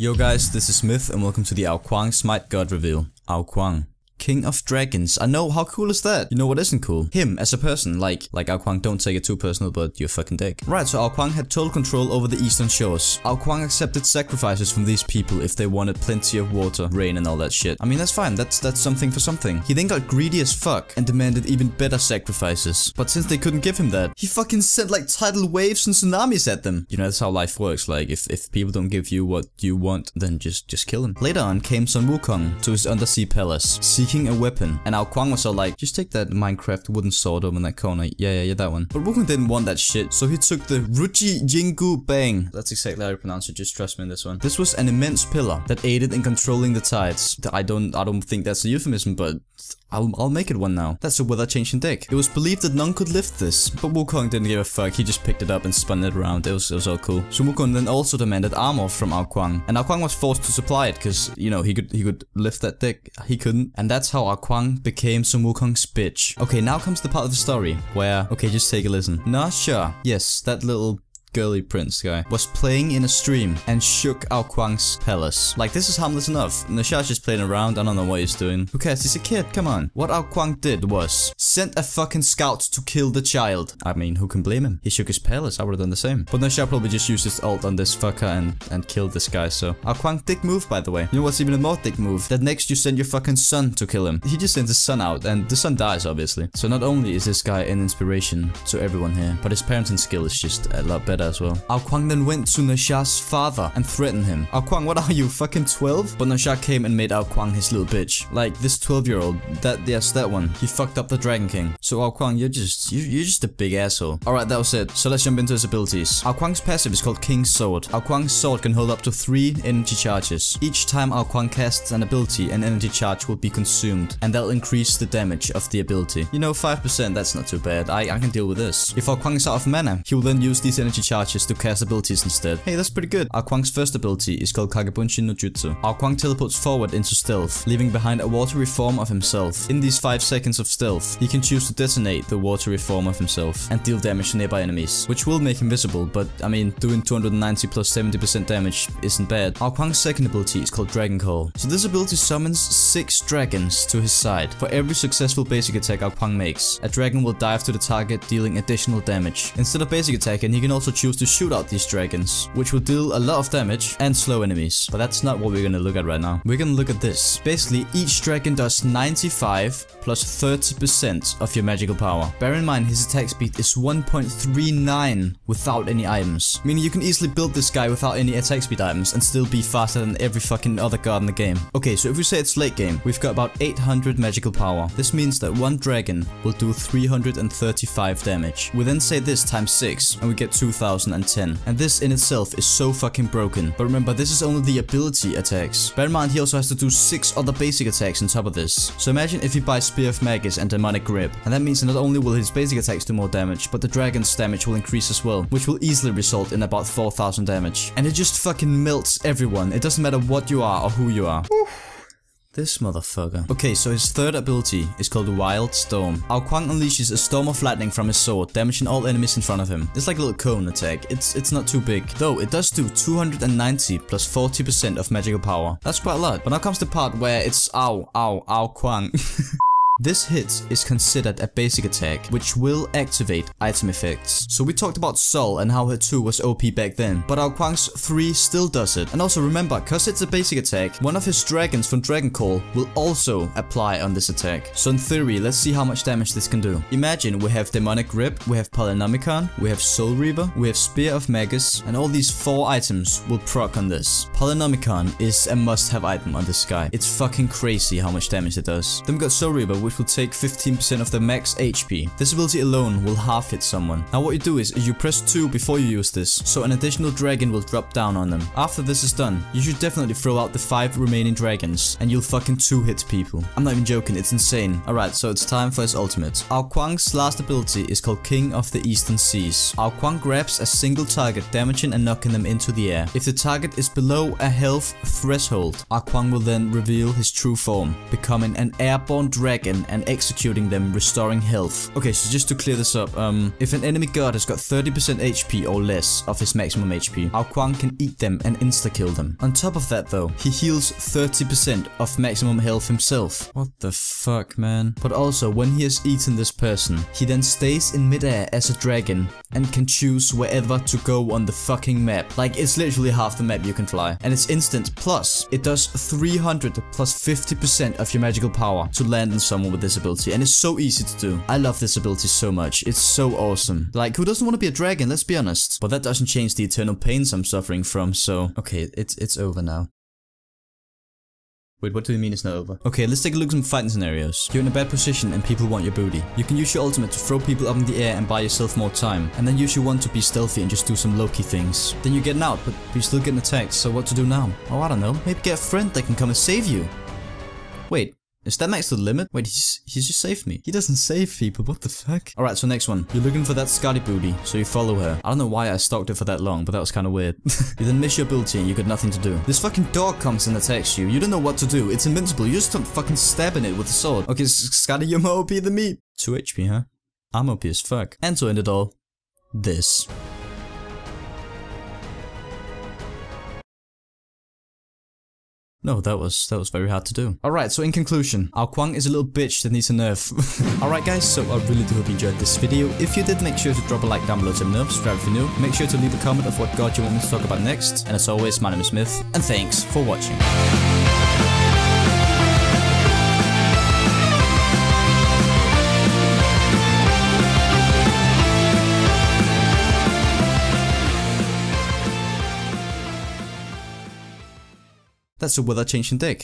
Yo guys, this is Myth and welcome to the Ao Smite God reveal. Ao. King of Dragons. I know, how cool is that? You know what isn't cool? Him as a person, like, like Ao Kuang, don't take it too personal, but you're fucking dick. Right, so Ao Kuang had total control over the eastern shores. Ao Kuang accepted sacrifices from these people if they wanted plenty of water, rain and all that shit. I mean, that's fine, that's that's something for something. He then got greedy as fuck and demanded even better sacrifices. But since they couldn't give him that, he fucking sent like tidal waves and tsunamis at them. You know, that's how life works, like, if, if people don't give you what you want, then just, just kill them. Later on came Sun Wukong to his undersea palace, seeking a weapon. And Ao Kuang was all like, just take that Minecraft wooden sword over in that corner. Yeah, yeah, yeah, that one. But Wukong didn't want that shit, so he took the Ruchi Jingu Bang. That's exactly how you pronounce it, just trust me in this one. This was an immense pillar that aided in controlling the tides. I don't, I don't think that's a euphemism, but I'll, I'll make it one now. That's a weather changing deck. It was believed that none could lift this, but Wukong didn't give a fuck. He just picked it up and spun it around. It was, it was all cool. So Wukong then also demanded armor from ah Ao Kuang, and ah Ao Kuang was forced to supply it because you know he could he could lift that deck. He couldn't, and that's how ah Ao Kuang became Sun Wukong's bitch. Okay, now comes the part of the story where okay, just take a listen. Ne Zha, yes, that little girly prince guy, was playing in a stream and shook Ao Kuang's palace. Like, this is harmless enough. Ne Zha's just playing around, I don't know what he's doing. Who cares, he's a kid, come on. What Ao Kuang did was, sent a fucking scout to kill the child. I mean, who can blame him? He shook his palace, I would've done the same. But Ne Zha probably just used his ult on this fucker and, and killed this guy, so. Ao Kuang dick move, by the way. You know what's even a more dick move? That next you send your fucking son to kill him. He just sends his son out, and the son dies, obviously. So not only is this guy an inspiration to everyone here, but his parenting skill is just a lot better as well. Ao Kuang then went to Ne Zha's father and threatened him. Ao Kuang, what are you, fucking 12? But Ne Zha came and made Ao Kuang his little bitch. Like, this 12 year old, that, yes, that one. He fucked up the Dragon King. So Ao Kuang, you're just, you're, you're just a big asshole. Alright, that was it. So let's jump into his abilities. Ao Kuang's passive is called King's Sword. Ao Kuang's sword can hold up to 3 energy charges. Each time Ao Kuang casts an ability, an energy charge will be consumed, and that'll increase the damage of the ability. You know, 5%, that's not too bad. I, I can deal with this. If Ao Kuang is out of mana, he will then use these energy charges to cast abilities instead. Hey, that's pretty good. Ao Kuang's first ability is called Kagebunshin no Jutsu. Ao Kuang teleports forward into stealth, leaving behind a watery form of himself. In these 5 seconds of stealth, he can choose to detonate the watery form of himself and deal damage to nearby enemies, which will make him visible, but I mean, doing 290 plus 70% damage isn't bad. Ao Kuang's second ability is called Dragon Call. So this ability summons 6 dragons to his side. For every successful basic attack Ao Kuang makes, a dragon will dive to the target, dealing additional damage. Instead of basic attacking, he can also choose to shoot out these dragons, which will deal a lot of damage and slow enemies. But that's not what we're gonna look at right now. We're gonna look at this. Basically, each dragon does 95 plus 30% of your magical power. Bear in mind, his attack speed is 1.39 without any items. Meaning you can easily build this guy without any attack speed items and still be faster than every fucking other god in the game. Okay, so if we say it's late game, we've got about 800 magical power. This means that one dragon will do 335 damage. We then say this times 6 and we get 2010. And this in itself is so fucking broken. But remember, this is only the ability attacks. Bear in mind, he also has to do 6 other basic attacks on top of this. So imagine if he buys Spear of Magus and Demonic Grip. And that means not only will his basic attacks do more damage, but the dragon's damage will increase as well, which will easily result in about 4000 damage. And it just fucking melts everyone. It doesn't matter what you are or who you are. This motherfucker. Okay, so his third ability is called Wild Storm. Ao Kuang unleashes a storm of lightning from his sword, damaging all enemies in front of him. It's like a little cone attack. It's it's not too big. Though, it does do 290 plus 40% of magical power. That's quite a lot. But now comes the part where it's Ao, Ao, Ao Kuang. This hit is considered a basic attack, which will activate item effects. So we talked about Sol and how her 2 was OP back then, but Ao Kuang's 3 still does it. And also remember, cause it's a basic attack, one of his dragons from Dragon Call will also apply on this attack. So in theory, let's see how much damage this can do. Imagine we have Demonic Grip, we have Polynomicon, we have Soul Reaver, we have Spear of Magus, and all these 4 items will proc on this. Polynomicon is a must-have item on this guy. It's fucking crazy how much damage it does. Then we got Soul Reaver, which will take 15% of the max HP. This ability alone will half hit someone. Now what you do is you press 2 before you use this, so an additional dragon will drop down on them. After this is done, you should definitely throw out the 5 remaining dragons, and you'll fucking 2 hit people. I'm not even joking, it's insane. Alright, so it's time for his ultimate. Ao Kuang's last ability is called King of the Eastern Seas. Ao Kuang grabs a single target, damaging and knocking them into the air. If the target is below a health threshold, Ao Kuang will then reveal his true form, becoming an airborne dragon and executing them, restoring health. Okay, so just to clear this up, um, if an enemy god has got 30% HP or less of his maximum HP, Ao Kuang can eat them and insta-kill them. On top of that though, he heals 30% of maximum health himself. What the fuck, man? But also, when he has eaten this person, he then stays in midair as a dragon and can choose wherever to go on the fucking map. Like, it's literally half the map you can fly. And it's instant, plus, it does 300 plus 50% of your magical power to land on someone with this ability. And it's so easy to do. I love this ability so much. It's so awesome. Like, who doesn't want to be a dragon? Let's be honest. But that doesn't change the eternal pains I'm suffering from, so... Okay, it's, it's over now. Wait, what do you mean it's not over? Okay, let's take a look at some fighting scenarios. You're in a bad position and people want your booty. You can use your ultimate to throw people up in the air and buy yourself more time. And then use your one to be stealthy and just do some low-key things. Then you're getting out, but you're still getting attacked, so what to do now? Oh, I don't know. Maybe get a friend that can come and save you. Wait, is that max the limit? Wait, he's, he's just saved me. He doesn't save people, what the fuck? Alright, so next one. You're looking for that Skadi booty, so you follow her. I don't know why I stalked her for that long, but that was kind of weird. you then miss your ability and you got nothing to do. This fucking dog comes and attacks you. You don't know what to do. It's invincible. You just start fucking stabbing it with a sword. Okay, Skadi, you're more OP than me. 2 HP, huh? I'm OP as fuck. And to end it all, this. No, that was that was very hard to do. Alright, so in conclusion, Ao Kuang is a little bitch that needs a nerf. Alright guys, so I really do hope you enjoyed this video. If you did, make sure to drop a like down below to know, subscribe if you're new. Make sure to leave a comment of what god you want me to talk about next. And as always, my name is Myth, and thanks for watching. That's a weather changing dick.